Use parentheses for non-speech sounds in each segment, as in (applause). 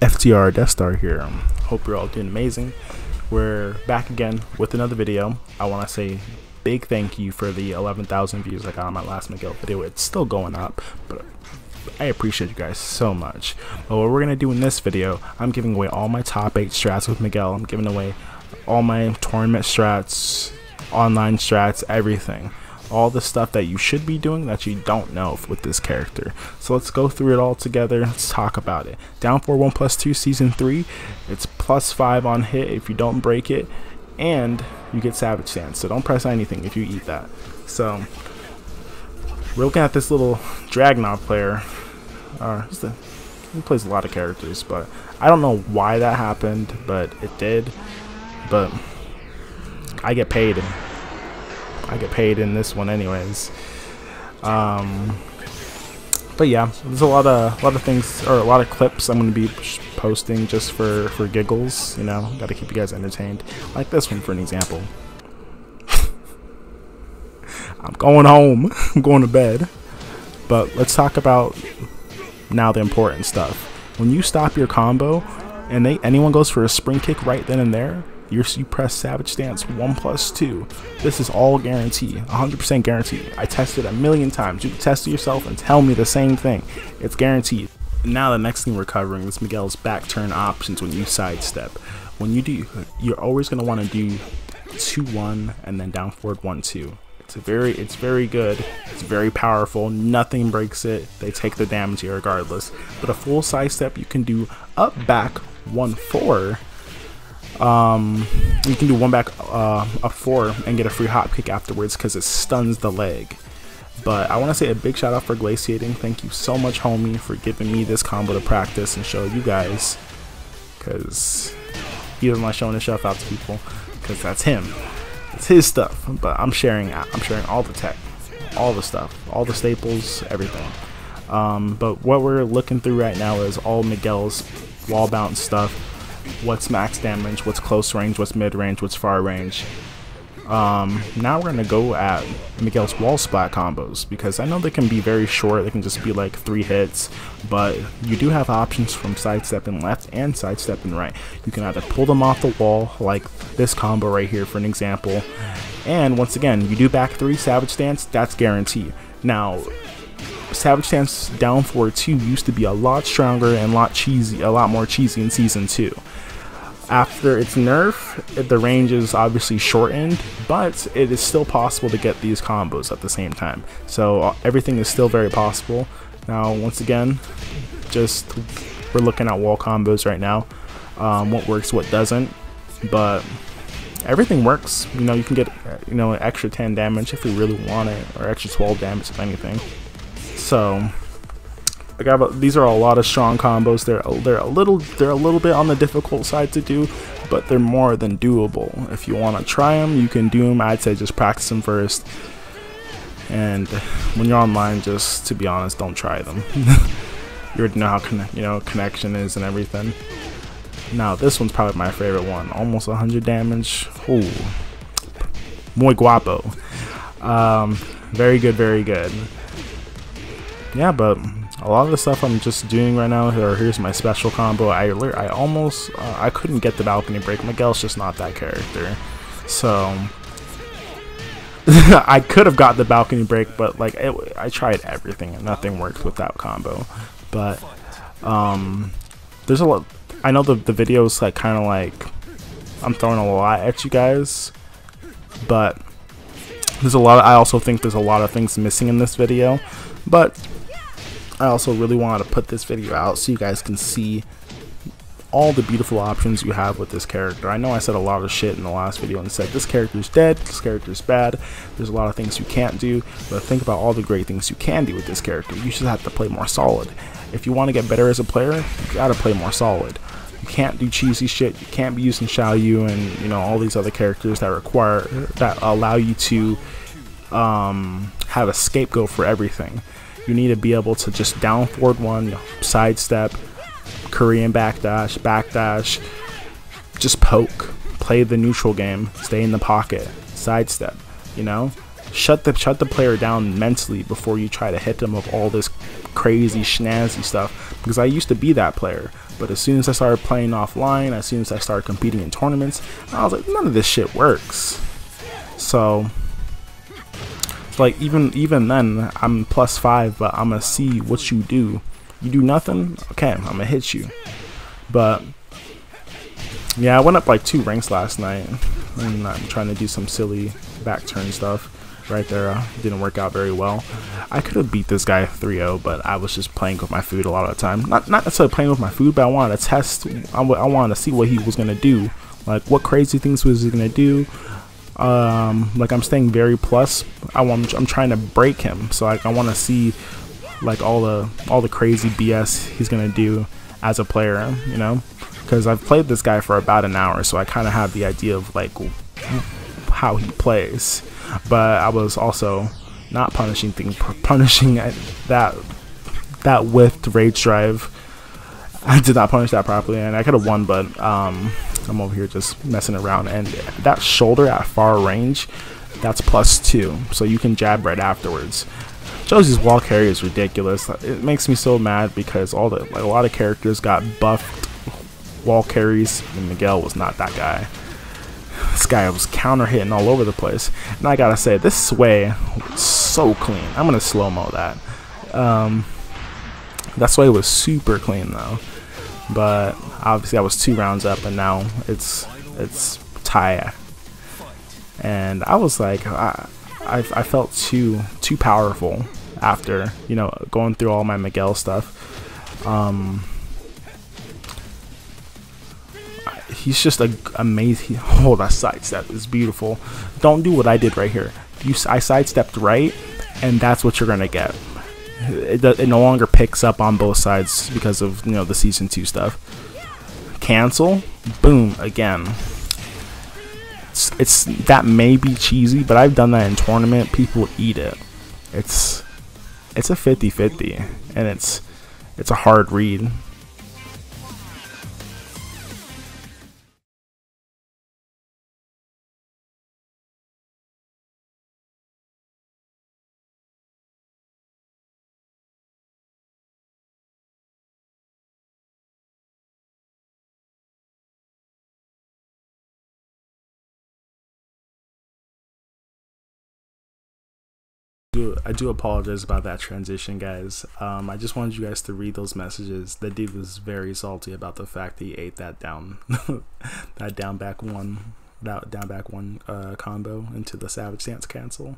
FTR Death Star here. Hope you're all doing amazing. We're back again with another video. I want to say big thank you for the 11,000 views I got on my last Miguel video. It's still going up, but I appreciate you guys so much. But what we're going to do in this video, I'm giving away all my top 8 strats with Miguel. I'm giving away all my tournament strats, online strats, everything all the stuff that you should be doing that you don't know with this character. So let's go through it all together. Let's talk about it. Down for 1 plus 2 season 3. It's plus 5 on hit if you don't break it. And you get Savage Stance. So don't press anything if you eat that. So we're looking at this little Dragunov player. Uh, the, he plays a lot of characters, but I don't know why that happened, but it did. But I get paid I get paid in this one anyways. Um, but yeah, there's a lot of a lot of things or a lot of clips I'm gonna be posting just for for giggles. You know, got to keep you guys entertained. Like this one for an example. (laughs) I'm going home. (laughs) I'm going to bed. But let's talk about now the important stuff. When you stop your combo and they anyone goes for a spring kick right then and there, you press Savage Stance 1 plus 2. This is all guarantee, 100% guarantee. I tested a million times. You can test it yourself and tell me the same thing. It's guaranteed. Now the next thing we're covering is Miguel's back turn options when you sidestep. When you do, you're always going to want to do 2-1 and then down forward 1-2. It's very, it's very good. It's very powerful. Nothing breaks it. They take the damage here regardless. But a full sidestep you can do up back 1-4 um, you can do one back uh, up four and get a free hop kick afterwards because it stuns the leg. But I want to say a big shout out for Glaciating. Thank you so much, homie, for giving me this combo to practice and show you guys. Because he doesn't like showing his stuff out to people because that's him. It's his stuff. But I'm sharing. I'm sharing all the tech, all the stuff, all the staples, everything. Um, but what we're looking through right now is all Miguel's wall bounce stuff what's max damage, what's close range, what's mid range, what's far range. Um, now we're going to go at Miguel's wall splat combos because I know they can be very short, they can just be like three hits, but you do have options from sidestepping left and sidestepping right. You can either pull them off the wall like this combo right here for an example, and once again, you do back three Savage Stance, that's guaranteed. Now, Savage Stance down for 2 used to be a lot stronger and a lot cheesy, a lot more cheesy in Season 2. After its nerf, the range is obviously shortened, but it is still possible to get these combos at the same time. So uh, everything is still very possible. Now, once again, just we're looking at wall combos right now. Um, what works, what doesn't, but everything works. You know, you can get you know an extra 10 damage if you really want it, or extra 12 damage if anything. So these are a lot of strong combos. They're they're a little they're a little bit on the difficult side to do, but they're more than doable. If you want to try them, you can do them. I'd say just practice them first. And when you're online, just to be honest, don't try them. (laughs) you already know how you know connection is and everything. Now this one's probably my favorite one. Almost 100 damage. Ooh, muy guapo. Um, very good, very good. Yeah, but a lot of the stuff I'm just doing right now, or here's my special combo, I, I almost, uh, I couldn't get the balcony break. Miguel's just not that character. So, (laughs) I could have got the balcony break, but like, it, I tried everything and nothing worked with that combo. But, um, there's a lot, I know the, the video's like kind of like, I'm throwing a lot at you guys, but there's a lot, of, I also think there's a lot of things missing in this video, but I also really wanted to put this video out so you guys can see all the beautiful options you have with this character. I know I said a lot of shit in the last video and said this character's dead, this character's bad, there's a lot of things you can't do, but think about all the great things you can do with this character. You just have to play more solid. If you want to get better as a player, you gotta play more solid. You can't do cheesy shit, you can't be using Xiao Yu and you know all these other characters that require that allow you to um, have a scapegoat for everything you need to be able to just down forward one, sidestep, Korean backdash, backdash, just poke, play the neutral game, stay in the pocket, sidestep, you know? shut the shut the player down mentally before you try to hit them with all this crazy snazzy stuff because I used to be that player but as soon as I started playing offline as soon as I started competing in tournaments I was like none of this shit works so like even even then I'm plus five but I'm gonna see what you do you do nothing okay I'm gonna hit you but yeah I went up like two ranks last night and I'm trying to do some silly back turn stuff right there uh, didn't work out very well. I could have beat this guy 3-0, but I was just playing with my food a lot of the time. Not not necessarily playing with my food, but I wanted to test. I, I wanted to see what he was gonna do. Like what crazy things was he gonna do. Um, like I'm staying very plus. I want. I'm trying to break him. So like I want to see like all the all the crazy BS he's gonna do as a player. You know, because I've played this guy for about an hour, so I kind of have the idea of like how he plays but I was also not punishing thing (laughs) punishing that that with rage drive. I did not punish that properly, and I could have won, but um, I'm over here just messing around. And that shoulder at far range, that's plus two, so you can jab right afterwards. Josie's wall carry is ridiculous. It makes me so mad because all the like a lot of characters got buffed wall carries, and Miguel was not that guy. This guy was counter hitting all over the place. And I gotta say, this sway so clean. I'm gonna slow mo that. Um, that sway was super clean though. But obviously I was two rounds up and now it's it's tie. And I was like I, I, I felt too too powerful after, you know, going through all my Miguel stuff. Um, he's just a amazing. Oh, that sidestep is beautiful. Don't do what I did right here. You, I sidestepped right, and that's what you're gonna get. It, it no longer picks up on both sides because of you know the season two stuff. Cancel, boom, again. It's, it's that may be cheesy, but I've done that in tournament. People eat it. It's it's a 50-50, and it's it's a hard read. Do I do apologize about that transition, guys. Um, I just wanted you guys to read those messages. The dude was very salty about the fact he ate that down, (laughs) that down back one, that down back one uh, combo into the Savage Stance cancel.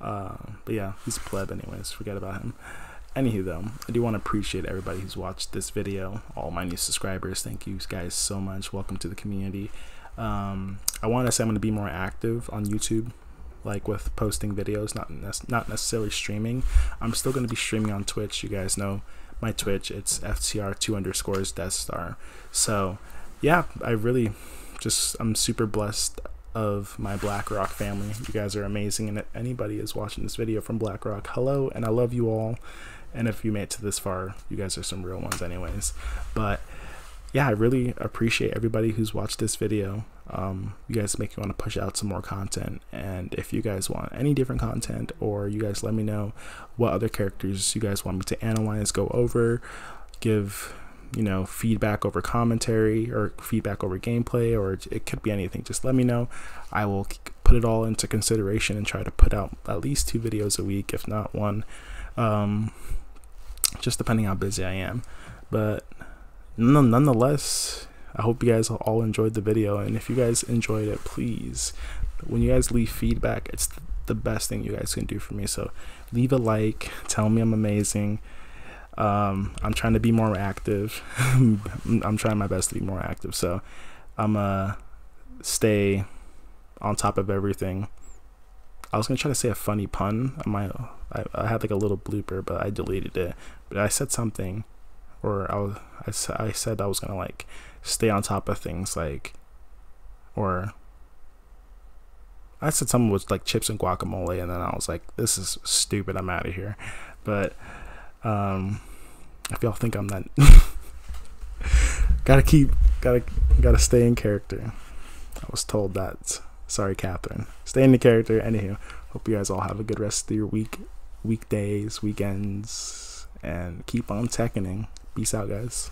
Uh, but yeah, he's a pleb anyways. Forget about him. Anywho, though, I do want to appreciate everybody who's watched this video. All my new subscribers, thank you guys so much. Welcome to the community. Um, I want to say I'm going to be more active on YouTube like with posting videos, not not necessarily streaming. I'm still going to be streaming on Twitch. You guys know my Twitch. It's FTR two underscores Death Star. So yeah, I really just I'm super blessed of my BlackRock family. You guys are amazing, and if anybody is watching this video from BlackRock, hello, and I love you all. And if you made it to this far, you guys are some real ones, anyways. But yeah, I really appreciate everybody who's watched this video. Um, you guys make me want to push out some more content. And if you guys want any different content, or you guys let me know what other characters you guys want me to analyze, go over, give you know feedback over commentary or feedback over gameplay, or it could be anything. Just let me know. I will put it all into consideration and try to put out at least two videos a week, if not one. Um, just depending how busy I am. But nonetheless, I hope you guys all enjoyed the video. And if you guys enjoyed it, please, when you guys leave feedback, it's the best thing you guys can do for me. So leave a like, tell me I'm amazing. Um, I'm trying to be more active. (laughs) I'm trying my best to be more active. So I'm going to stay on top of everything. I was gonna try to say a funny pun. I might, I, I had like a little blooper, but I deleted it. But I said something, or I was, I, I said I was gonna like stay on top of things like or I said something was like chips and guacamole and then I was like this is stupid. I'm out of here. But um if y'all think I'm that (laughs) gotta keep gotta gotta stay in character. I was told that. Sorry Catherine. Stay in the character. Anywho Hope you guys all have a good rest of your week, weekdays, weekends, and keep on teching. Peace out, guys.